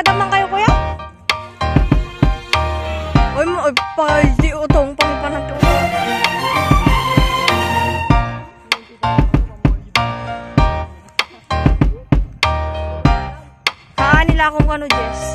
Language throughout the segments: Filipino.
Padaman kayo, kuya. Uy, ay, paldi utong oh, pang panang ko. Nila akong ano, Jess.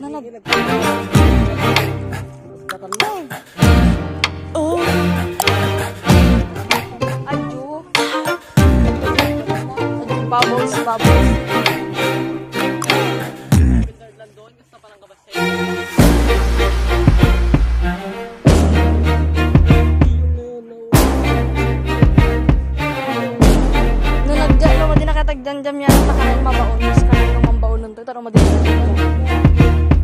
Nanag. Oh. Adyo. Bubbles, bubbles. Nagja, nung madi nakatagdan jam yan, nakain mabaon, mas kanin nung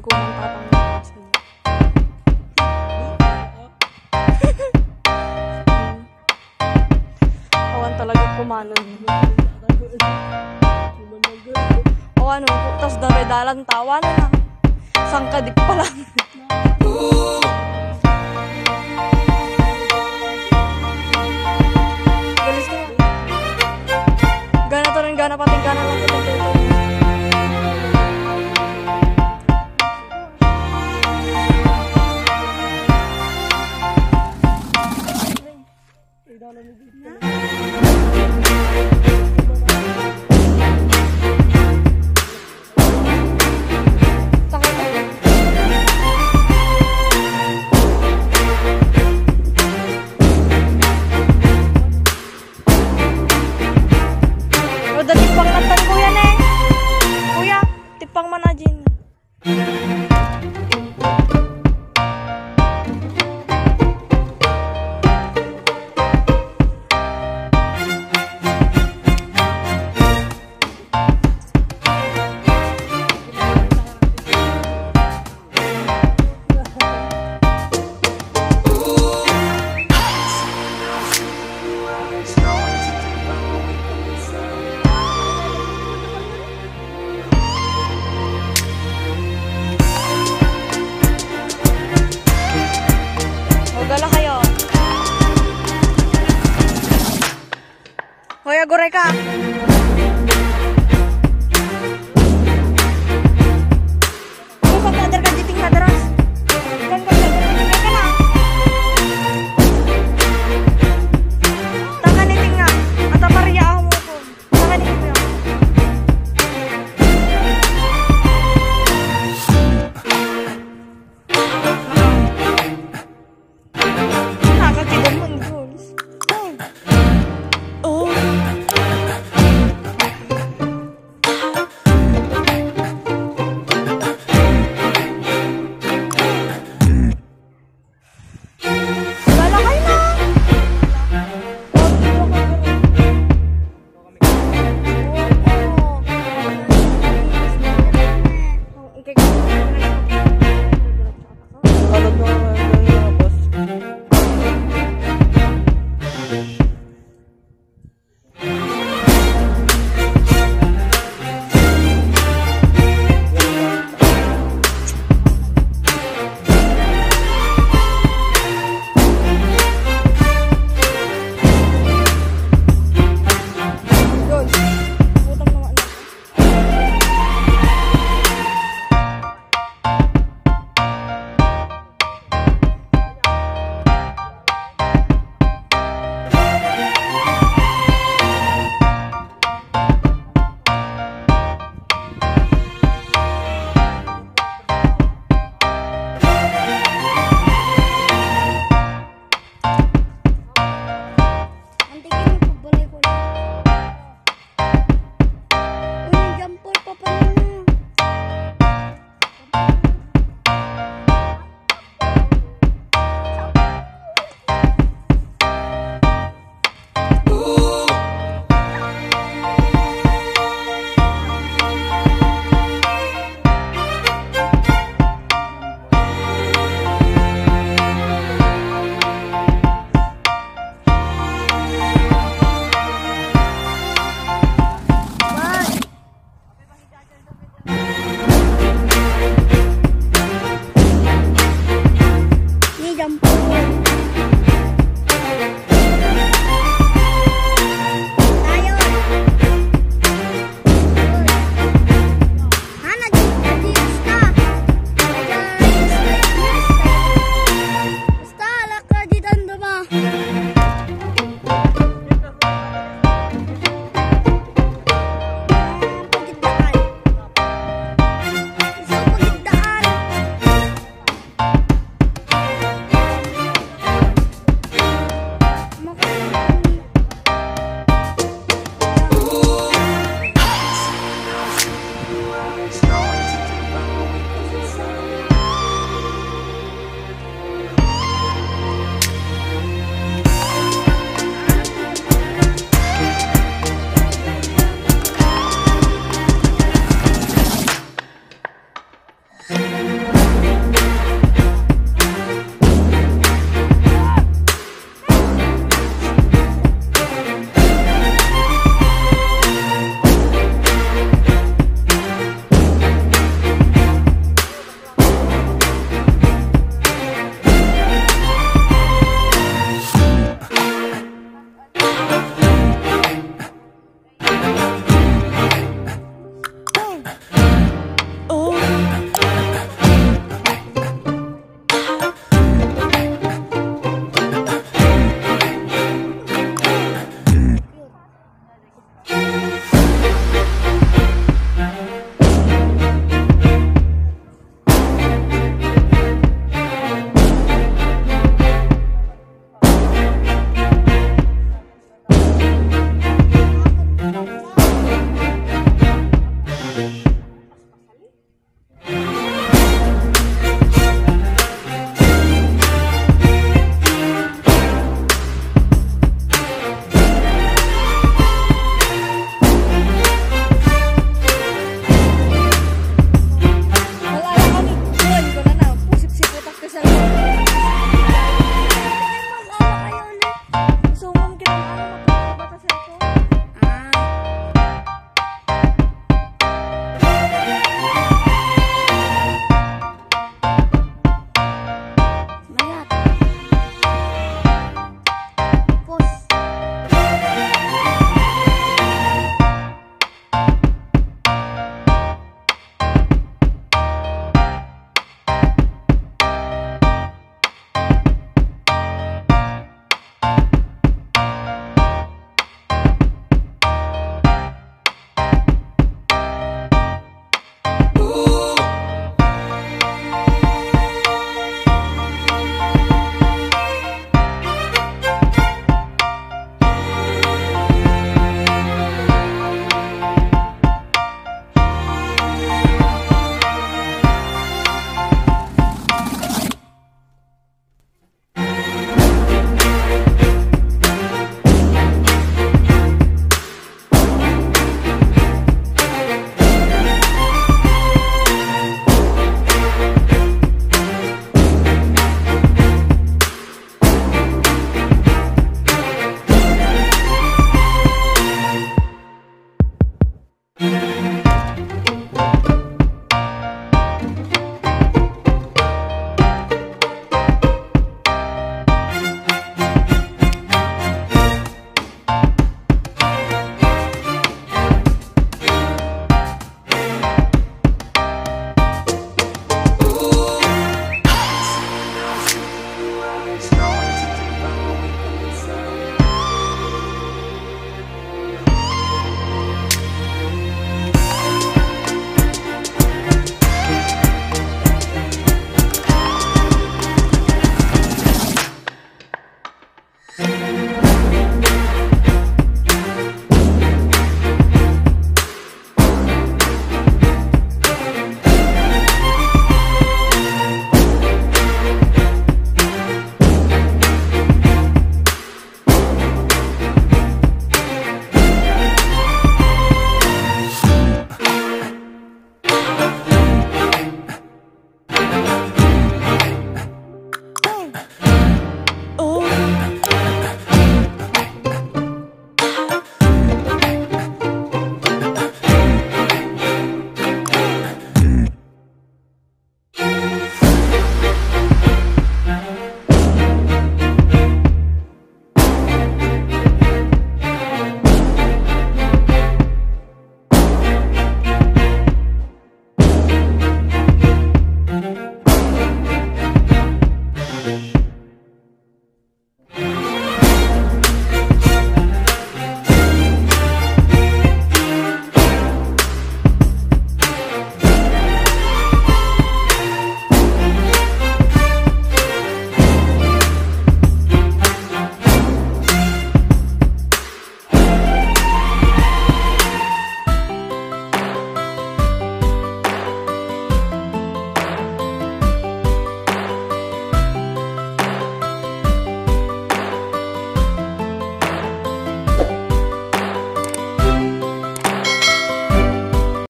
Nagdakuman, nagkadyakuman tatang. Awan talaga kumanon. O ano, tapos daray-dalan tawa na lang. Sangkadik pa lang. Bye.